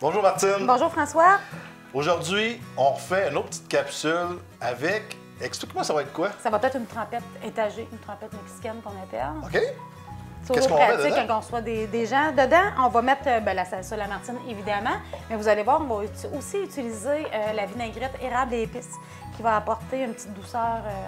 Bonjour Martine. Bonjour François. Aujourd'hui, on refait une autre petite capsule avec. Explique-moi, ça va être quoi? Ça va être une trempette étagée, une trempette mexicaine qu'on appelle. OK? C'est Qu'est-ce qu'on pratique quand on reçoit des, des gens. Dedans, on va mettre euh, ben, la salsa, la martine, évidemment. Mais vous allez voir, on va aussi utiliser euh, la vinaigrette érable et épices qui va apporter une petite douceur euh,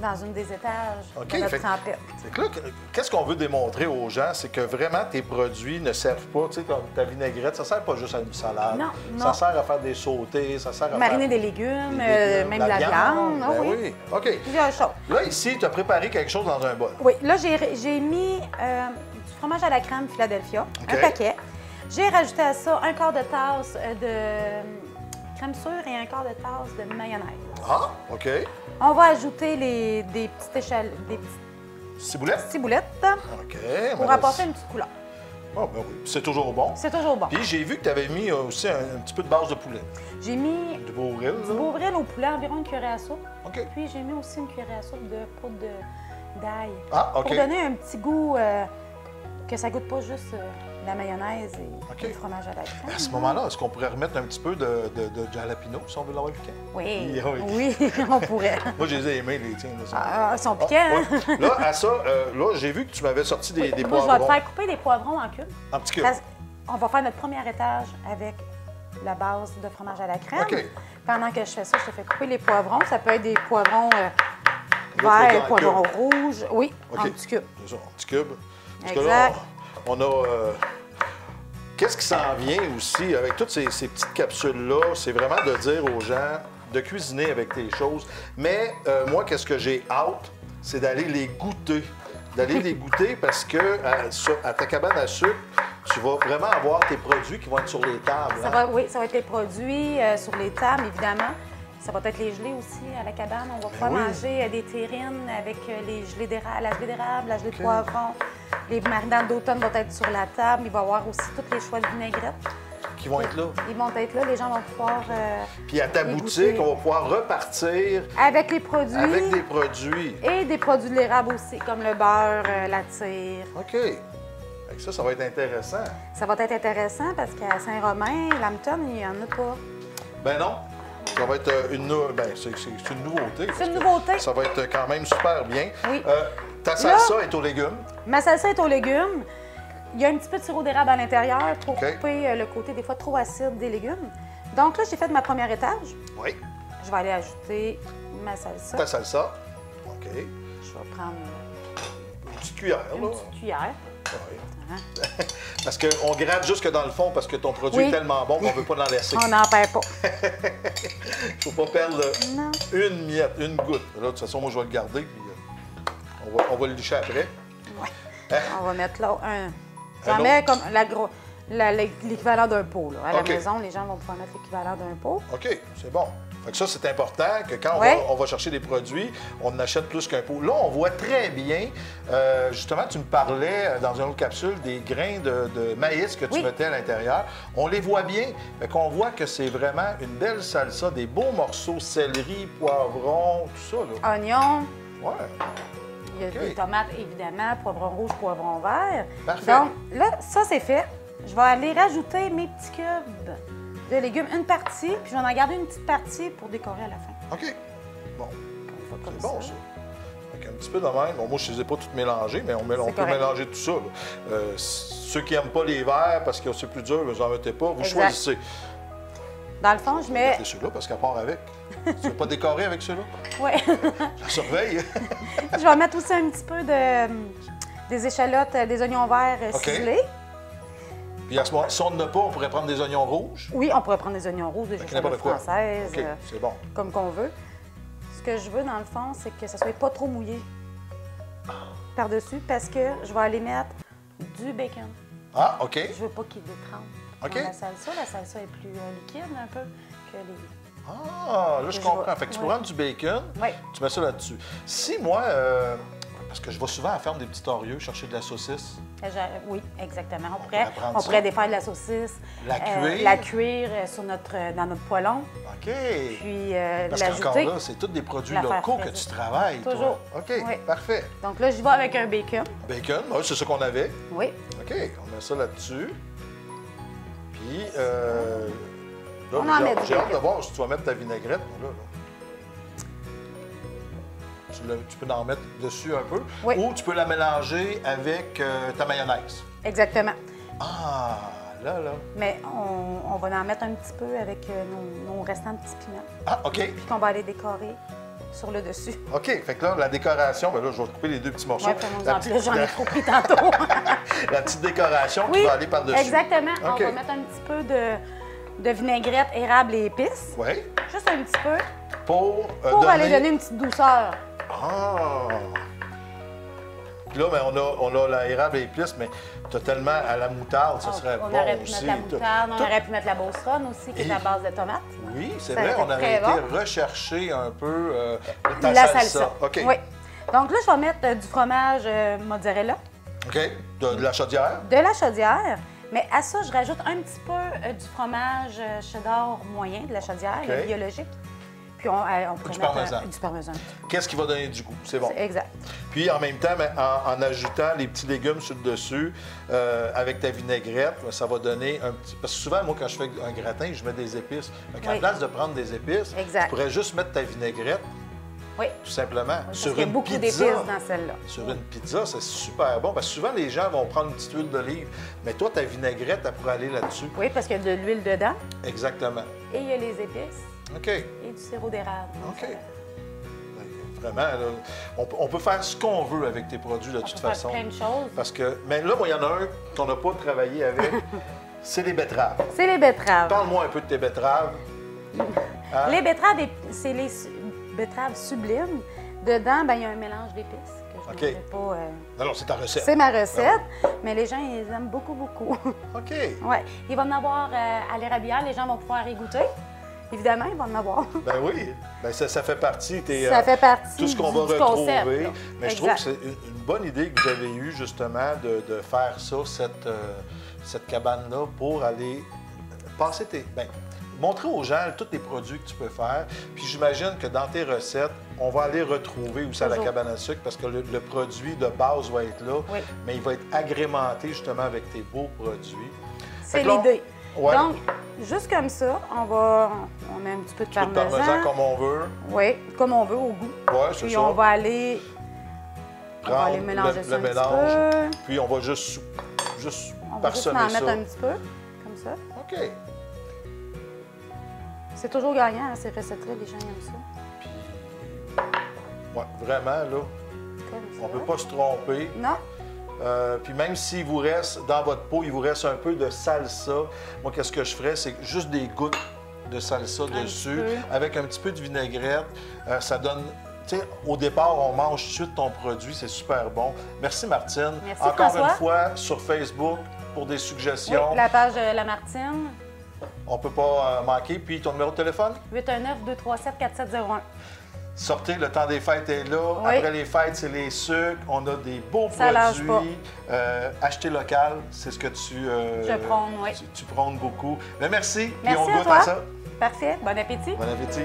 dans une des étages OK, de notre fait trempette. C'est que là, que- qu'est-ce qu'on veut démontrer aux gens? C'est que vraiment, tes produits ne servent pas, tu sais, comme ta vinaigrette, ça sert pas juste à une salade. Non, Ça non. sert à faire des sautés, ça sert à Mariner faire des légumes, euh, légumes, même de la viande. ah ben oui. oui. OK. Plusieurs choses. Là, ici, tu as préparé quelque chose dans un bol. Oui, là, j'ai j'ai mis euh, du fromage à la crème Philadelphia, OK. un paquet. J'ai rajouté à ça un quart de tasse euh, de euh, crème sûre et un quart de tasse de mayonnaise. Ah, OK. On va ajouter les, des petites échelles, des petites Ciboulette? ciboulettes OK. pour ben, apporter une petite couleur. Ah, ben oui. C'est toujours bon. C'est toujours bon. Puis j'ai vu que tu avais mis euh, aussi un, un petit peu de base de poulet. J'ai mis Du bourril, du bourril au poulet, environ une cuillère à soupe. OK. Puis j'ai mis aussi une cuillère à soupe de poudre d'ail. Ah, OK. Pour donner un petit goût, euh, que ça goûte pas juste euh, la mayonnaise et le fromage à la crème. À ce moment-là, est-ce qu'on pourrait remettre un petit peu de, de, de jalapeno si on veut l'avoir piquant? Oui, Oui. oui, on pourrait. Moi, je les ai aimés, les tiens. Là, ça. Ah, ils sont Ah, piquants, hein? ouais. Là, à ça, euh, là, j'ai vu que tu m'avais sorti des, des Moi, je vais poivrons te faire couper des poivrons en cubes. en petits cubes. On va faire notre premier étage avec la base de fromage à la crème. Pendant que je fais ça, je te fais couper les poivrons. Ça peut être des poivrons euh, Là, verts, en poivrons rouges. Oui, en OK. petits cubes. En petits cubes. Parce que Exact. là, on, on a... euh, Qu'est-ce qui s'en vient aussi avec toutes ces, ces petites capsules-là? C'est vraiment de dire aux gens de cuisiner avec tes choses. Mais euh, moi, qu'est-ce que j'ai hâte? C'est d'aller les goûter. D'aller les goûter parce que à, sur- à ta cabane à sucre, tu vas vraiment avoir tes produits qui vont être sur les tables. Ça hein? va, oui, ça va être les produits euh, sur les tables, évidemment. Ça va être les gelées aussi à la cabane. On va pouvoir oui. manger euh, des terrines avec euh, les gelées d'érable, la gelée d'érable, la gelée de poivron. Les marinades d'automne vont être sur la table. Il va y avoir aussi tous les choix de vinaigrette. Qui vont être là. Ils vont être là. Les gens vont pouvoir, euh, Puis à ta boutique, goûter. on va pouvoir repartir avec les produits avec des produits. et des produits de l'érable aussi, comme le beurre, euh, la tire. OK. Que ça, ça va être intéressant. Ça va être intéressant parce qu'à Saint-Romain, Lambton, il n'y en a pas. Ben non. Ça va être euh, une, ben, c'est, c'est- c'est une nouveauté. parce une nouveauté. Ça va être quand même super bien. Oui. Euh, ta salsa est aux légumes. Ma salsa est aux légumes. Il y a un petit peu de sirop d'érable à l'intérieur pour couper euh, le côté des fois trop acide des légumes. Donc là, j'ai fait ma première étage. Oui. Je vais aller ajouter ma salsa. Ta salsa. OK. Je vais prendre Une petite cuillère, une là. petite cuillère. Oui. Hein? Parce qu'on gratte jusque dans le fond parce que ton produit Oui. est tellement bon qu'on ne veut pas l'en laisser. On n'en perd pas. Il faut pas perdre Non. une miette, une goutte. Là, de toute façon, moi, je vais le garder. Puis, euh, on, va, on va le licher après. Ouais. On va mettre là un. J'en mets comme la gros- la- l'équivalent d'un pot. Là. À la maison, les gens vont pouvoir mettre l'équivalent d'un pot. OK, c'est bon. Que ça, c'est important que quand on, va, on va chercher des produits, on achète plus qu'un pot. Là, on voit très bien, euh, justement, tu me parlais euh, dans une autre capsule des grains de, de maïs que tu Oui. mettais à l'intérieur. On les voit bien. Fait qu'on voit que c'est vraiment une belle salsa, des beaux morceaux, céleri, poivron, tout ça. Là. Oignon, Ouais. il y a des tomates évidemment, poivron rouge, poivron vert. Parfait. Donc là, ça c'est fait. Je vais aller rajouter mes petits cubes de légumes, une partie, puis je vais en garder une petite partie pour décorer à la fin. OK. Bon, c'est bon, ça. Fait qu'un petit peu de même. Bon, moi, je ne les ai pas toutes mélangées, mais on, met- on C'est peut mélanger tout ça. Euh, ceux qui n'aiment pas les verts parce que c'est plus dur, vous n'en mettez pas. Vous Exact. choisissez. Dans le fond, je mets. Mettez ceux-là parce qu'à part avec. tu ne veux pas décorer avec ceux-là? Ouais. Je surveille. je vais mettre aussi un petit peu de des échalotes, euh, des oignons verts euh, OK. ciselés. Puis à ce moment, si on n'en a pas, on pourrait prendre des oignons rouges. Oui, on pourrait prendre des oignons rouges, des quoi. françaises, euh, c'est bon. comme qu'on veut. Ce que je veux, dans le fond, c'est que ça soit pas trop mouillé par-dessus parce que je vais aller mettre du bacon. Ah, OK. Je veux pas qu'il détrempe OK. dans la salsa. La salsa est plus euh, liquide un peu que les... Ah, là, je comprends. Fait que tu Ouais. prends du bacon, Oui. tu mets ça là-dessus. Si moi, euh, parce que je vais souvent à la ferme des petits orieux chercher de la saucisse, Euh, je- Oui, exactement. On pourrait on pourrait défaire de la saucisse, La euh, cuire. la cuire euh, sur notre, dans notre poêlon, OK. puis euh, Parce qu'encore là, c'est tous des produits locaux que tu travailles. toi. Toujours. OK, Oui. parfait. Donc là, j'y vais avec un bacon. Bacon, oui, c'est ça qu'on avait. Oui. OK, on met ça là-dessus. Puis euh, là, On en j'ai met hâte- du j'ai hâte de voir si tu vas mettre ta vinaigrette. là. Tu, le- tu peux en mettre dessus un peu. Oui. Ou tu peux la mélanger avec euh, ta mayonnaise. Exactement. Ah, là, là. Mais on, on va en mettre un petit peu avec euh, nos, nos restants de petits piments, Ah, OK. puis qu'on va aller décorer sur le dessus. OK. Fait que là, la décoration, ben là, je vais couper les deux petits morceaux. Oui, en plus, j'en ai trop pris tantôt. la petite décoration oui, qui va aller par-dessus. exactement. On va mettre un petit peu de, de vinaigrette, érable et épices. Oui. Juste un petit peu, Pour, euh, pour aller donner une petite douceur. Ah! Là, ben, on, a, on a la érable et épices, mais totalement à la moutarde, ça On- serait on bon aurait pu aussi. mettre la moutarde, on tout- aurait pu mettre la beauceronne aussi, qui Et- est à base de tomates. Oui, c'est vrai, on aurait été très rechercher un peu euh, ta la salsa. salsa. OK. Oui. Donc là, je vais mettre euh, du fromage euh, mozzarella, OK. De, de la chaudière? de la chaudière. Mais à ça, je rajoute un petit peu euh, du fromage euh, cheddar moyen, de la chaudière, biologique. Puis on, on pourrait Du mettre parmesan. du parmesan. Qu'est-ce qui va donner du goût? C'est bon. Exact. Puis en même temps, ben, en, en ajoutant les petits légumes sur le dessus, euh, avec ta vinaigrette, ben, ça va donner un petit. Parce que souvent, moi, quand je fais un gratin, je mets des épices. Donc, Oui. place de prendre des épices, Exact. tu pourrais juste mettre ta vinaigrette, Oui. tout simplement, Oui, parce sur qu'il y a une beaucoup d'épices dans celle-là. Sur une pizza, c'est super bon. Parce que souvent, les gens vont prendre une petite huile d'olive. Mais toi, ta vinaigrette, elle pourrait aller là-dessus. Oui, parce qu'il y a de l'huile dedans Exactement. et il y a les épices OK. et du sirop d'érable. OK. Ben, Vraiment, là, on, peut- on peut faire ce qu'on veut avec tes produits de On toute peut faire façon. plein de choses. Parce que, mais là, il y en a un qu'on n'a pas travaillé avec. c'est les betteraves. C'est les betteraves. Parle-moi un peu de tes betteraves. Hein? Les betteraves, c'est les betteraves sublimes. Dedans, ben, il y a un mélange d'épices OK. pas. euh, Non, non, c'est ta recette. C'est ma recette, mais les gens, ils aiment beaucoup, beaucoup. OK. ouais. Il va en avoir euh, à l'érablière, les gens vont pouvoir y goûter. Évidemment, il va en avoir. Ben oui. Ben, ça, ça fait partie. Ça euh, fait partie tout ce qu'on va retrouver. concept. Mais je trouve que c'est une, bonne idée que vous avez eue, justement, de, de faire ça, cette, euh, cette cabane-là, pour aller passer tes. Ben, montrer aux gens tous les produits que tu peux faire. Puis j'imagine que dans tes recettes, on va aller retrouver aussi à la cabane à sucre parce que le, le produit de base va être là, Oui. mais il va être agrémenté justement avec tes beaux produits. C'est l'idée. Ouais. Donc, juste comme ça, on va. On met un petit peu de Tout le parmesan. parmesan comme on veut. Oui, comme on veut, au goût. Ouais, c'est Puis ça. on va aller. On va aller mélanger le, ça le un petit mélange. peu. Puis on va juste, juste On va juste en ça. mettre un petit peu, comme ça. OK. C'est toujours gagnant, hein, ces recettes-là, les gens aiment ça. Ouais, vraiment, là, Comme ça. on peut pas se tromper. Non? Euh, puis même s'il vous reste, dans votre pot, il vous reste un peu de salsa, moi, qu'est-ce que je ferais? C'est juste des gouttes de salsa Un dessus, peu. avec un petit peu de vinaigrette. Euh, ça donne... Tu sais, au départ, on mange tout de suite ton produit, c'est super bon. Merci, Martine. Merci, Encore François. une fois, sur Facebook, pour des Oui, suggestions. la page de La Martine, On peut pas euh, manquer. Puis ton numéro de téléphone? 819-237-4701. Sortez, le temps des fêtes est là. Oui. Après les fêtes, c'est les sucres. On a des beaux Ça produits. Euh, acheter local, c'est ce que tu, euh, Je prône, oui. tu, tu prônes beaucoup. Mais merci. puis Merci on à goûte toi. à ça. Parfait. Bon appétit. Bon appétit.